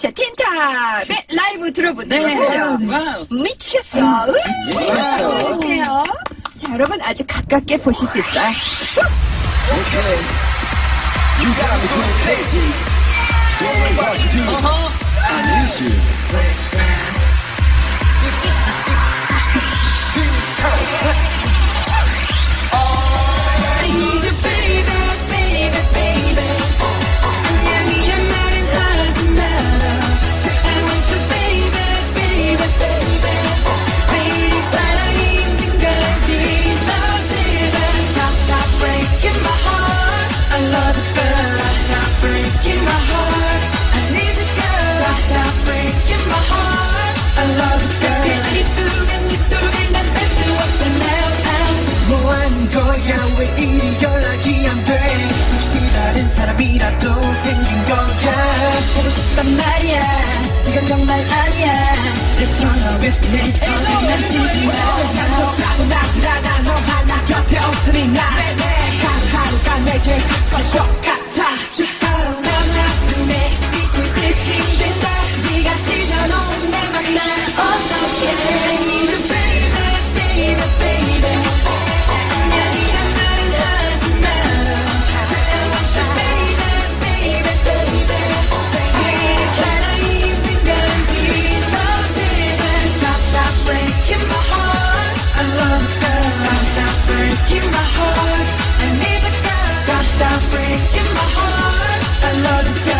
자, 틴탑의 라이브 들어보도록 네. 하죠. Wow. 미치겠어. 으이, 미치겠어. 볼게요. 자, 여러분 아주 가깝게 보실 수 있어요. Okay. You got me going crazy. Don't worry about you. I need you. I'm not me. Ain't no Stop, stop breaking my heart. I love you.